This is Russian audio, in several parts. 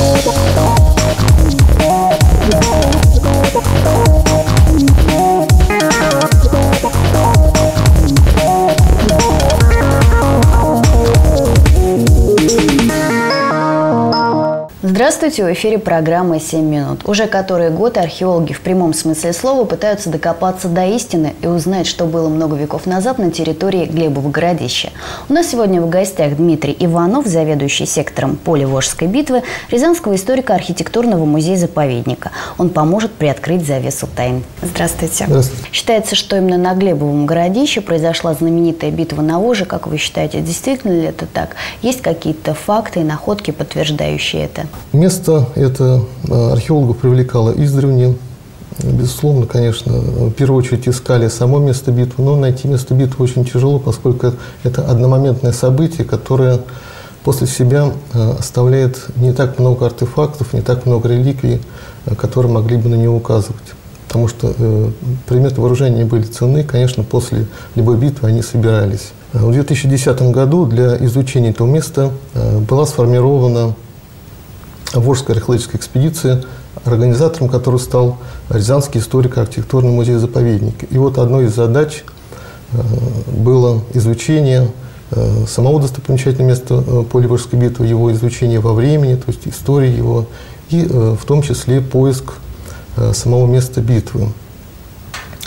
Música Здравствуйте, в эфире программа «7 минут». Уже который год археологи в прямом смысле слова пытаются докопаться до истины и узнать, что было много веков назад на территории Глебова городища. У нас сегодня в гостях Дмитрий Иванов, заведующий сектором поля Волжской битвы Рязанского историко-архитектурного музея-заповедника. Он поможет приоткрыть завесу тайн. Здравствуйте. Здравствуйте. Считается, что именно на Глебовом городище произошла знаменитая битва на Воже. Как вы считаете, действительно ли это так? Есть какие-то факты и находки, подтверждающие это? Место это э, археологов привлекало издревле. Безусловно, конечно, в первую очередь искали само место битвы, но найти место битвы очень тяжело, поскольку это одномоментное событие, которое после себя э, оставляет не так много артефактов, не так много реликвий, э, которые могли бы на него указывать. Потому что предметы вооружения были ценны, конечно, после любой битвы они собирались. В 2010 году для изучения этого места была сформирована Волжской археологической экспедиции, организатором которой стал Рязанский историко-архитектурный музей-заповедник. И вот одной из задач э, было изучение э, самого достопримечательного места э, поля Волжской битвы, его изучение во времени, то есть истории его, и в том числе поиск самого места битвы.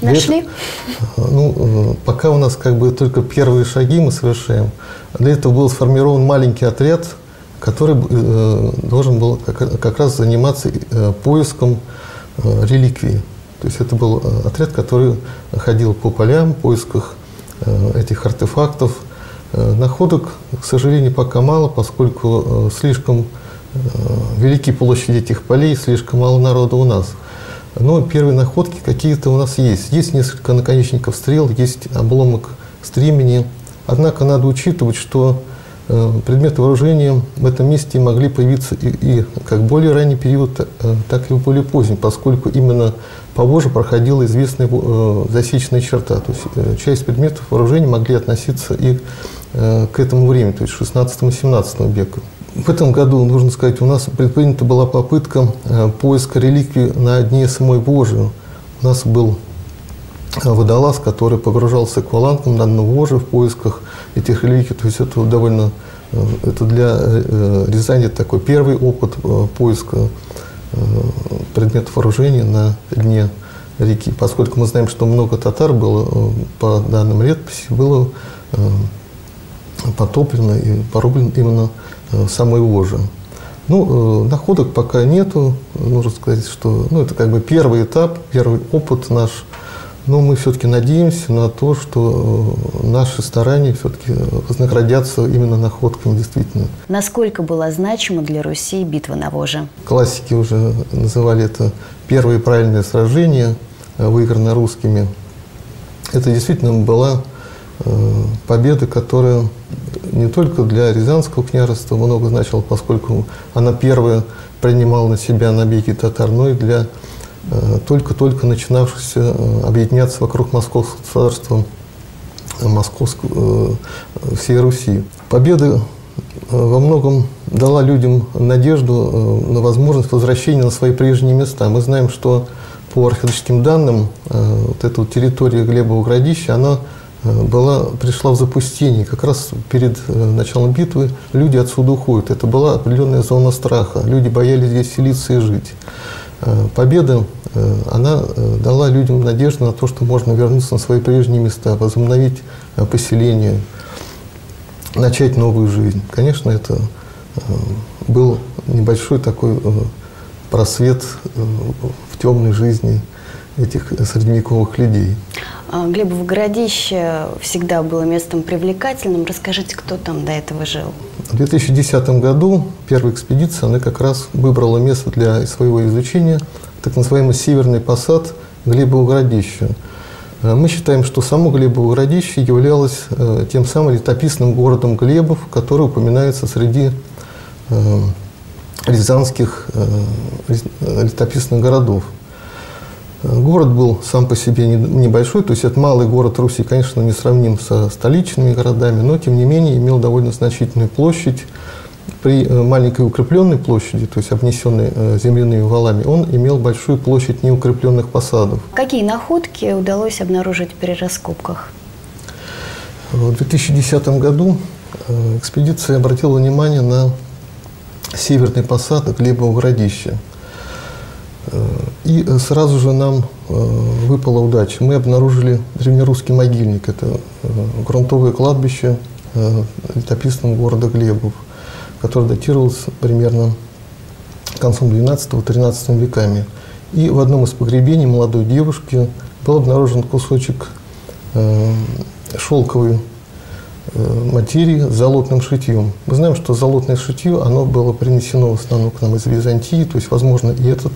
Нашли? Это, ну, пока у нас как бы только первые шаги мы совершаем. Для этого был сформирован маленький отряд который э, должен был как, раз заниматься э, поиском э, реликвий. То есть это был отряд, который ходил по полям в поисках этих артефактов. Находок, к сожалению, пока мало, поскольку слишком велики площади этих полей, слишком мало народа у нас. Но первые находки какие-то у нас есть. Есть несколько наконечников стрел, есть обломок стримени. Однако надо учитывать, что предметы вооружения в этом месте могли появиться и, и как более ранний период, э, так и более поздний, поскольку именно по Воже проходила известная э, засечная черта. То есть часть предметов вооружения могли относиться и к этому времени, то есть 16-17 веку. В этом году, нужно сказать, у нас предпринята была попытка поиска реликвий на дне самой Божии. У нас был водолаз, который погружался аквалангом на дно Вожи в поисках этих реликвий. То есть это довольно, э, это для э, Рязани такой первый опыт э, поиска предметов вооружения на дне реки. Поскольку мы знаем, что много татар было, по данным летописи, было потоплено и порублено именно самой Вожи. Ну, находок пока нету. Нужно сказать, что ну, это как бы первый этап, первый опыт наш – но мы все-таки надеемся на то, что э, наши старания все-таки вознаградятся именно находками действительно. Насколько была значима для Руси битва на Воже? Классики уже называли это первые правильные сражения, э, выигранные русскими. Это действительно была э, победа, которая не только для Рязанского княжества много значила, поскольку она первая принимала на себя набеги татар, но и для Э, только-только начинавшихся э, объединяться вокруг Московского царства, э, Московского, всей Руси. Победа во многом дала людям надежду на возможность возвращения на свои прежние места. Мы знаем, что по археологическим данным вот эта вот территория Глебового городища, она была, пришла в запустение. Как раз перед началом битвы люди отсюда уходят. Это была определенная зона страха. Люди боялись здесь селиться и жить. Победа Э, она э, дала людям надежду на то, что можно вернуться на свои прежние места, возобновить э, поселение, начать новую жизнь. Конечно, это был небольшой такой просвет в темной жизни этих средневековых людей. А, Глебово городище всегда было местом привлекательным. Расскажите, кто там до этого жил? В 2010 году первая экспедиция, она как раз выбрала место для своего изучения – так называемый северный посад Глебового городища. Э, мы считаем, что само Глебово городище являлось э, тем самым летописным городом Глебов, который упоминается среди э, рязанских летописных городов. Город был сам по себе небольшой, то есть это малый город Руси, конечно, не сравним со столичными городами, но тем не менее имел довольно значительную площадь при э, маленькой укрепленной площади, то есть обнесенной э, земляными валами, он имел большую площадь неукрепленных посадов. Какие находки удалось обнаружить при раскопках? В 2010 году э, экспедиция обратила внимание на северный посад Глебово городища. И сразу же нам выпала удача. Мы обнаружили древнерусский могильник. Это грунтовое кладбище летописного города Глебов который датировался примерно концом 12-13 веками. И в одном из погребений молодой девушки был обнаружен кусочек э, шелковой э, материи с золотным шитьем. Мы знаем, что золотное шитье, оно было принесено в основном к нам из Византии, то есть, возможно, и этот,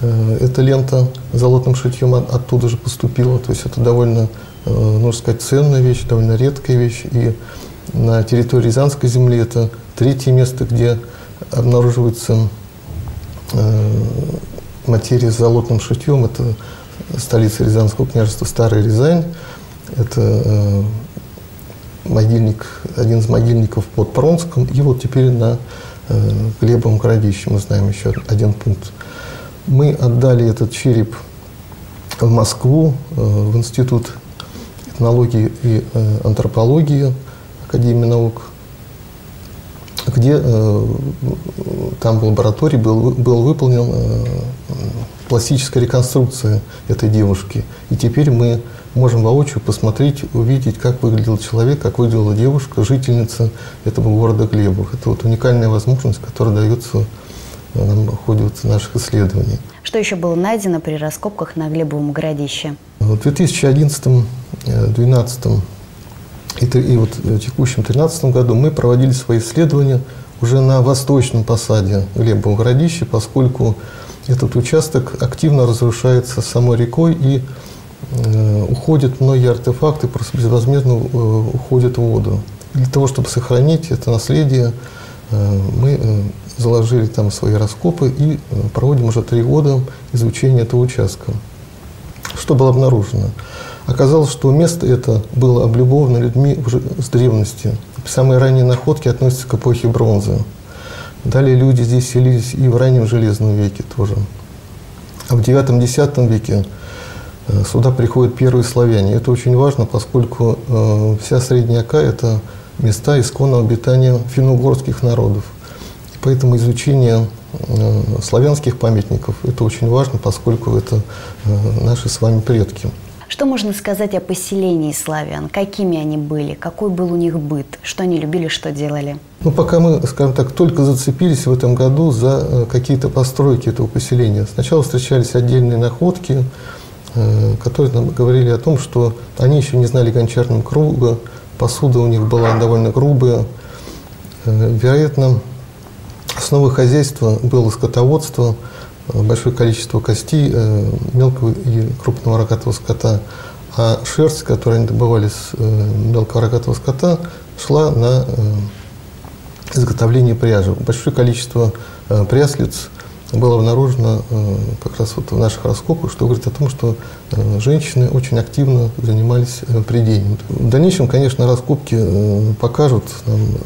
э, эта лента золотным шитьем от, оттуда же поступила. То есть это довольно, э, нужно сказать, ценная вещь, довольно редкая вещь. И на территории Рязанской земли это Третье место, где обнаруживается э, материя с золотным шитьем, это столица Рязанского княжества Старая Рязань. Это э, могильник, один из могильников под Пронском. И вот теперь на э, Глебовом городище мы знаем еще один пункт. Мы отдали этот череп в Москву, э, в Институт этнологии и э, антропологии Академии наук где э, там в лаборатории был, был выполнен э, пластическая реконструкция этой девушки. И теперь мы можем воочию посмотреть, увидеть, как выглядел человек, как выглядела девушка, жительница этого города Глебов. Это вот уникальная возможность, которая дается нам в ходе вот наших исследований. Что еще было найдено при раскопках на Глебовом городище? В 2011-2012 и, и вот в текущем 2013 году мы проводили свои исследования уже на восточном посаде Глебового городища, поскольку этот участок активно разрушается самой рекой и э, уходят многие артефакты, просто безвозмездно э, уходят в воду. Для того, чтобы сохранить это наследие, э, мы э, заложили там свои раскопы и э, проводим уже три года изучения этого участка. Что было обнаружено? Оказалось, что место это было облюбовано людьми уже с древности. Самые ранние находки относятся к эпохе бронзы. Далее люди здесь селились и в раннем железном веке тоже. А в 9-10 веке э, сюда приходят первые славяне. Это очень важно, поскольку э, вся Средняя Ока – это места исконного обитания финно-угорских народов. И поэтому изучение э, славянских памятников – это очень важно, поскольку это наши с вами предки. Что можно сказать о поселении славян? Какими они были? Какой был у них быт? Что они любили, что делали? Ну, пока мы, скажем так, только зацепились в этом году за э, какие-то постройки этого поселения. Сначала встречались отдельные находки, э, которые нам говорили о том, что они еще не знали гончарного круга, посуда у них была довольно грубая. Э, вероятно, основой хозяйства было скотоводство – большое количество костей э, мелкого и крупного рогатого скота, а шерсть, которую они добывали с э, мелкого рогатого скота, шла на э, изготовление пряжи. Большое количество пряслиц было обнаружено как раз вот в наших раскопах, что говорит о том, что женщины очень активно занимались придением. В дальнейшем, конечно, раскопки покажут,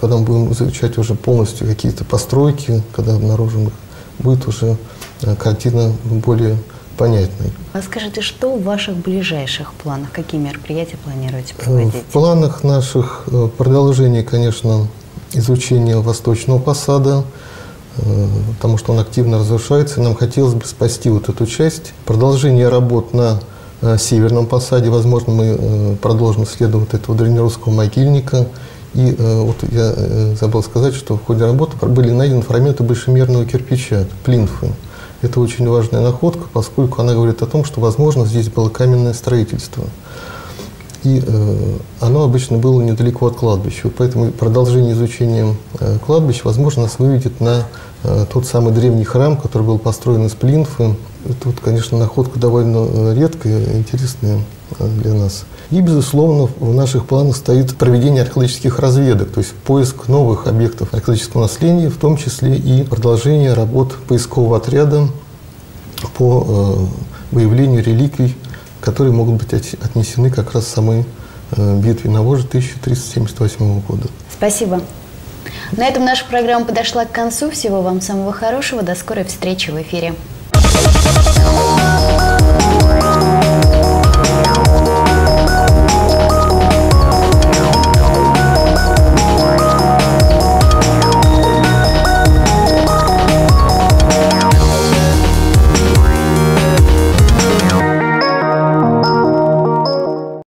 когда мы будем изучать уже полностью какие-то постройки, когда обнаружим их, будет уже Э, картина более понятной. А скажите, что в ваших ближайших планах? Какие мероприятия планируете э, проводить? В планах наших э, продолжение, конечно, изучение восточного посада, потому что он активно разрушается. Нам хотелось бы спасти вот эту часть. Продолжение работ на северном посаде. Возможно, мы продолжим исследовать этого древнерусского могильника. И вот я забыл сказать, что в ходе работы были найдены фрагменты большемерного кирпича, плинфы. Это очень важная находка, поскольку она говорит о том, что, возможно, здесь было каменное строительство. И э, оно обычно было недалеко от кладбища. Поэтому продолжение изучения э, кладбища, возможно, нас выведет на э, тот самый древний храм, который был построен из плинфы. Вот, конечно, находка довольно редкая, интересная для нас. И, безусловно, в наших планах стоит проведение археологических разведок, то есть поиск новых объектов археологического наследия, в том числе и продолжение работ поискового отряда по выявлению реликвий, которые могут быть отнесены как раз самой э, битве на Воже 1378 года. Спасибо. На этом наша программа подошла к концу. Всего вам самого хорошего. До скорой встречи в эфире.